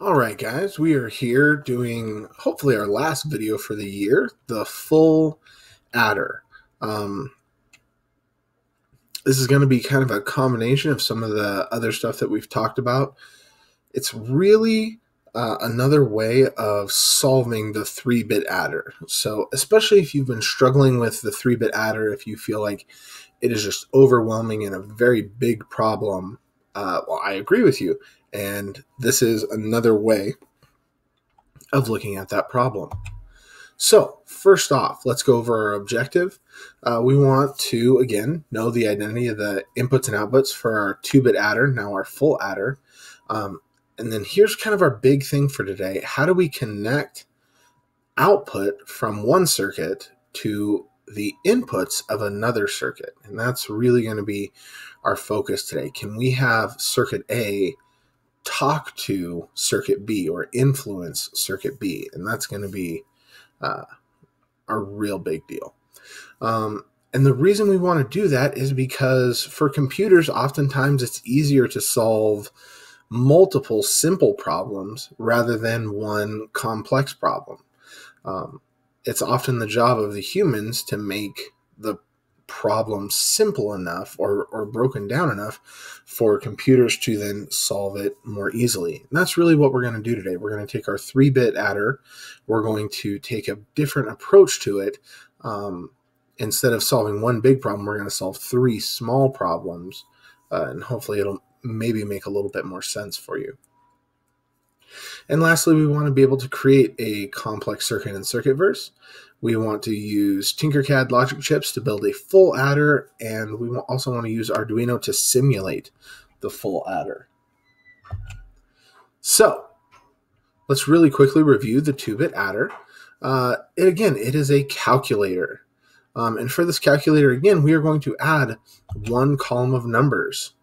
All right, guys, we are here doing hopefully our last video for the year, the full adder. Um, this is going to be kind of a combination of some of the other stuff that we've talked about. It's really uh, another way of solving the three bit adder. So, especially if you've been struggling with the three bit adder, if you feel like it is just overwhelming and a very big problem, uh, well, I agree with you. And this is another way of looking at that problem. So, first off, let's go over our objective. Uh, we want to, again, know the identity of the inputs and outputs for our two bit adder, now our full adder. Um, and then here's kind of our big thing for today how do we connect output from one circuit to the inputs of another circuit? And that's really going to be our focus today. Can we have circuit A talk to circuit B or influence circuit B? And that's going to be uh, a real big deal. Um, and the reason we want to do that is because for computers, oftentimes it's easier to solve multiple simple problems rather than one complex problem. Um, it's often the job of the humans to make the problem simple enough or, or broken down enough for computers to then solve it more easily. And that's really what we're going to do today. We're going to take our three bit adder, we're going to take a different approach to it. Um, instead of solving one big problem, we're going to solve three small problems. Uh, and hopefully it'll maybe make a little bit more sense for you. And lastly, we want to be able to create a complex circuit in Circuitverse. We want to use Tinkercad logic chips to build a full adder, and we also want to use Arduino to simulate the full adder. So, let's really quickly review the 2-bit adder. Uh, it, again, it is a calculator. Um, and for this calculator, again, we are going to add one column of numbers.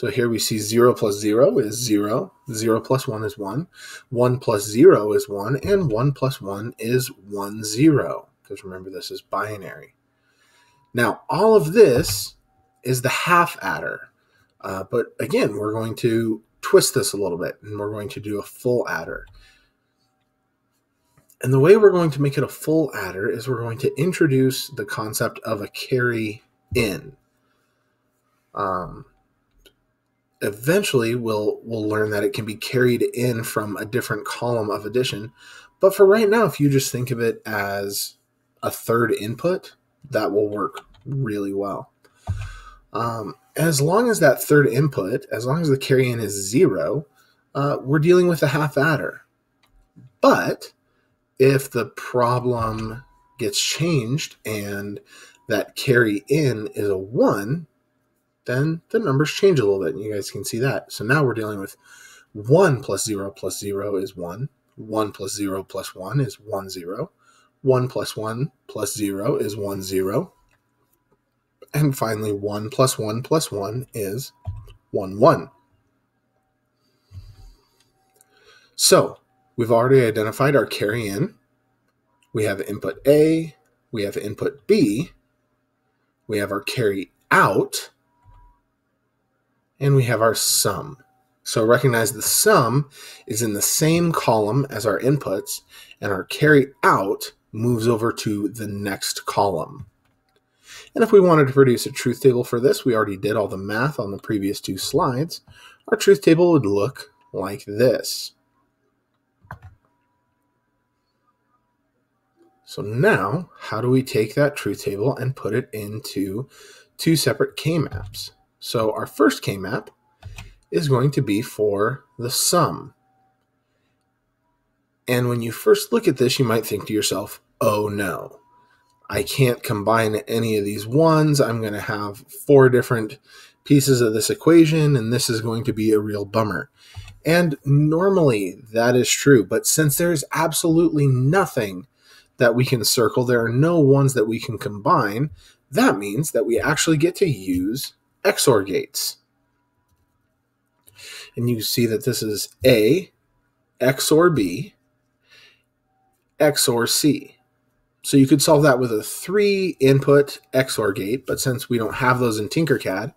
So here we see 0 plus 0 is 0, 0 plus 1 is 1, 1 plus 0 is 1, and 1 plus 1 is 1, 0, because remember this is binary. Now, all of this is the half adder, uh, but again, we're going to twist this a little bit, and we're going to do a full adder. And the way we're going to make it a full adder is we're going to introduce the concept of a carry in. Um, eventually we'll we'll learn that it can be carried in from a different column of addition. But for right now, if you just think of it as a third input, that will work really well. Um, as long as that third input, as long as the carry in is zero, uh, we're dealing with a half adder. But if the problem gets changed and that carry in is a one, then the numbers change a little bit. And you guys can see that. So now we're dealing with 1 plus 0 plus 0 is 1. 1 plus 0 plus 1 is 1, 0. 1 plus 1 plus 0 is 1, 0. And finally, 1 plus 1 plus 1 is 1, 1. So we've already identified our carry in. We have input A, we have input B, we have our carry out, and we have our sum. So recognize the sum is in the same column as our inputs, and our carry out moves over to the next column. And if we wanted to produce a truth table for this, we already did all the math on the previous two slides. Our truth table would look like this. So now, how do we take that truth table and put it into two separate K-maps? So our first K-map is going to be for the sum. And when you first look at this, you might think to yourself, oh no, I can't combine any of these ones. I'm going to have four different pieces of this equation, and this is going to be a real bummer. And normally that is true, but since there's absolutely nothing that we can circle, there are no ones that we can combine, that means that we actually get to use XOR gates. And you see that this is A, XOR B, XOR C. So you could solve that with a three input XOR gate, but since we don't have those in Tinkercad,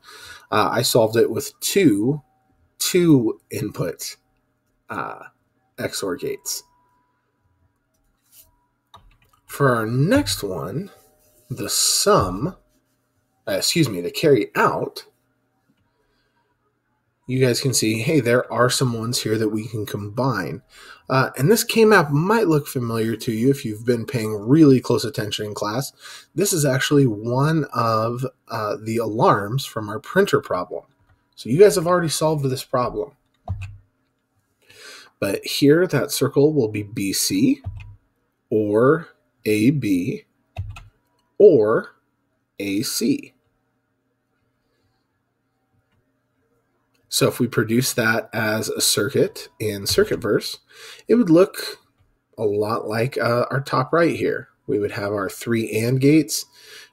uh, I solved it with two two input uh, XOR gates. For our next one, the sum, uh, excuse me, the carry out, you guys can see, hey, there are some ones here that we can combine. Uh, and this K-map might look familiar to you if you've been paying really close attention in class. This is actually one of uh, the alarms from our printer problem. So you guys have already solved this problem. But here, that circle will be BC or AB or AC. So if we produce that as a circuit in CircuitVerse, it would look a lot like uh, our top right here. We would have our three AND gates,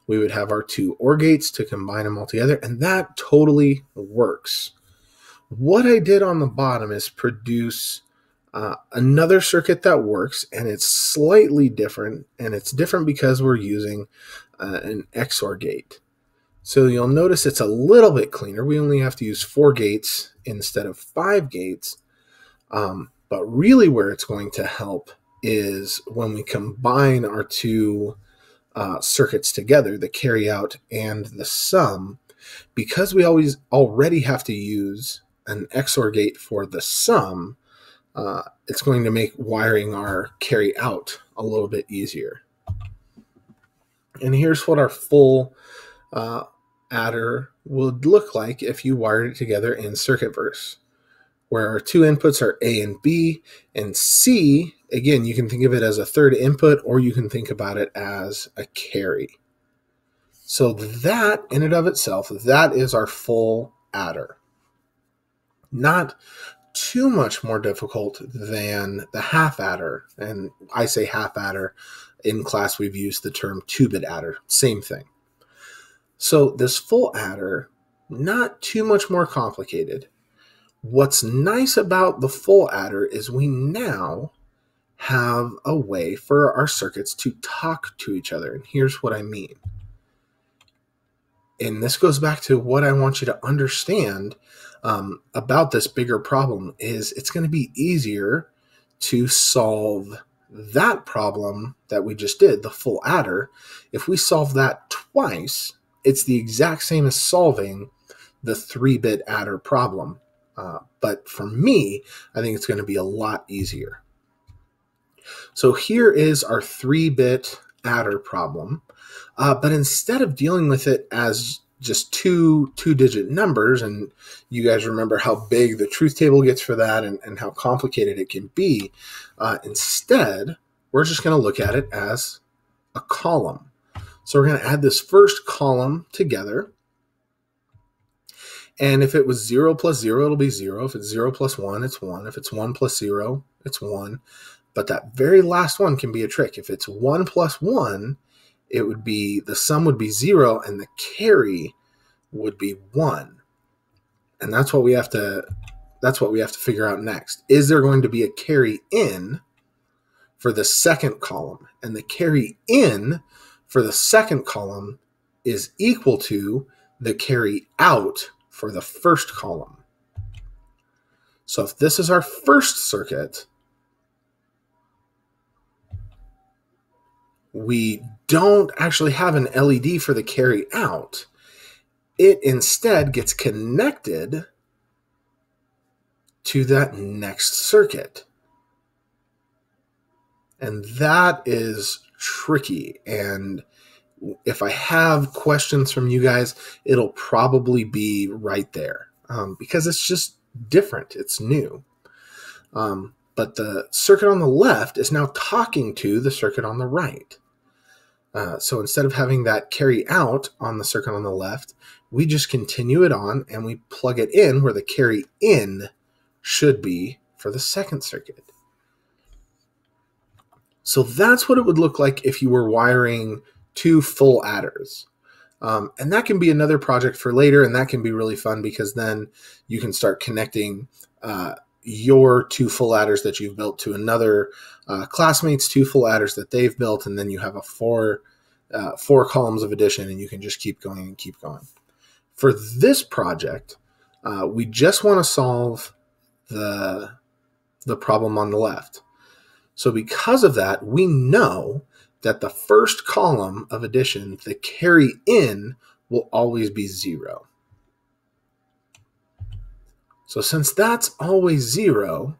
we would have our two OR gates to combine them all together, and that totally works. What I did on the bottom is produce uh, another circuit that works, and it's slightly different, and it's different because we're using uh, an XOR gate. So you'll notice it's a little bit cleaner. We only have to use four gates instead of five gates. Um, but really, where it's going to help is when we combine our two uh, circuits together, the carry out and the sum, because we always already have to use an XOR gate for the sum, uh, it's going to make wiring our carry out a little bit easier. And here's what our full uh, adder would look like if you wired it together in CircuitVerse, where our two inputs are A and B, and C, again, you can think of it as a third input, or you can think about it as a carry. So that, in and of itself, that is our full adder. Not too much more difficult than the half adder. And I say half adder. In class, we've used the term two bit adder. Same thing. So, this full adder, not too much more complicated. What's nice about the full adder is we now have a way for our circuits to talk to each other. And here's what I mean. And this goes back to what I want you to understand um, about this bigger problem is it's going to be easier to solve that problem that we just did, the full adder. If we solve that twice, it's the exact same as solving the three bit adder problem. Uh, but for me, I think it's going to be a lot easier. So here is our three bit adder problem. Uh, but instead of dealing with it as just two two digit numbers and you guys remember how big the truth table gets for that and, and how complicated it can be uh, instead we're just going to look at it as a column so we're going to add this first column together and if it was 0 plus 0 it'll be 0 if it's 0 plus 1 it's 1 if it's 1 plus 0 it's 1 but that very last one can be a trick if it's 1 plus 1 it would be the sum would be zero and the carry would be one. And that's what we have to that's what we have to figure out next. Is there going to be a carry in for the second column? And the carry in for the second column is equal to the carry out for the first column. So if this is our first circuit, we don't actually have an LED for the carry out. It instead gets connected to that next circuit. And that is tricky. And if I have questions from you guys, it'll probably be right there um, because it's just different, it's new. Um, but the circuit on the left is now talking to the circuit on the right. Uh, so instead of having that carry out on the circuit on the left, we just continue it on and we plug it in where the carry in should be for the second circuit. So that's what it would look like if you were wiring two full adders. Um, and that can be another project for later, and that can be really fun because then you can start connecting uh, your two full adders that you've built to another uh, classmates two full adders that they've built and then you have a four uh, four columns of addition and you can just keep going and keep going for this project uh, we just want to solve the the problem on the left. So because of that, we know that the first column of addition, the carry in, will always be zero. So since that's always zero,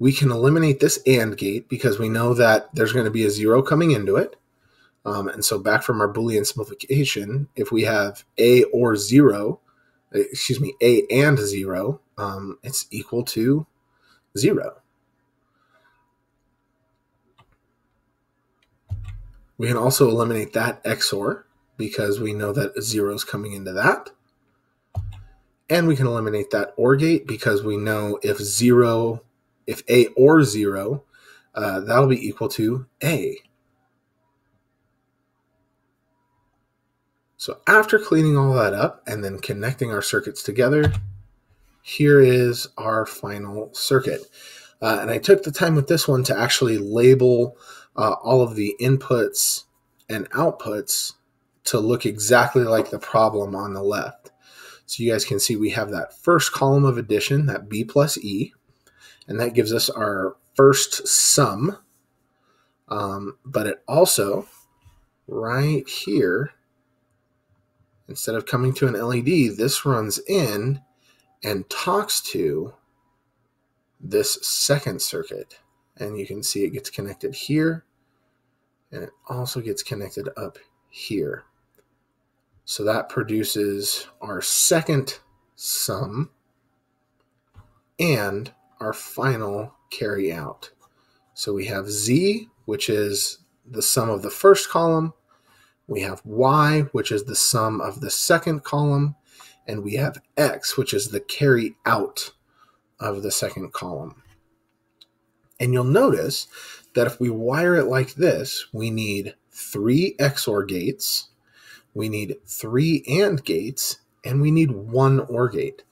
we can eliminate this AND gate because we know that there's going to be a zero coming into it. Um, and so back from our Boolean simplification, if we have A or zero, excuse me, A and zero, um, it's equal to zero. We can also eliminate that XOR because we know that zero is coming into that. And we can eliminate that OR gate because we know if zero, if A or zero, uh, that'll be equal to A. So after cleaning all that up and then connecting our circuits together, here is our final circuit. Uh, and I took the time with this one to actually label uh, all of the inputs and outputs to look exactly like the problem on the left. So you guys can see we have that first column of addition, that B plus E, and that gives us our first sum. Um, but it also, right here, Instead of coming to an LED, this runs in and talks to this second circuit. And you can see it gets connected here and it also gets connected up here. So that produces our second sum and our final carry out. So we have Z, which is the sum of the first column, we have y, which is the sum of the second column, and we have x, which is the carry out of the second column. And you'll notice that if we wire it like this, we need three XOR gates, we need three AND gates, and we need one OR gate.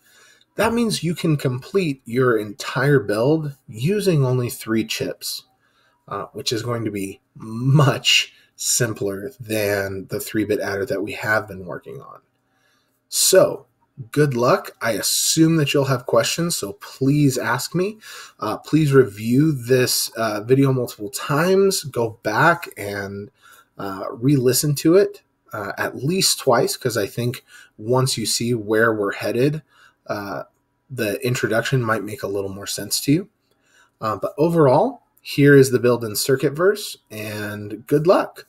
That means you can complete your entire build using only three chips, uh, which is going to be much simpler than the 3-bit adder that we have been working on. So, good luck. I assume that you'll have questions, so please ask me. Uh, please review this uh, video multiple times. Go back and uh, re listen to it uh, at least twice, because I think once you see where we're headed, uh, the introduction might make a little more sense to you. Uh, but overall, here is the build in circuit verse, and good luck.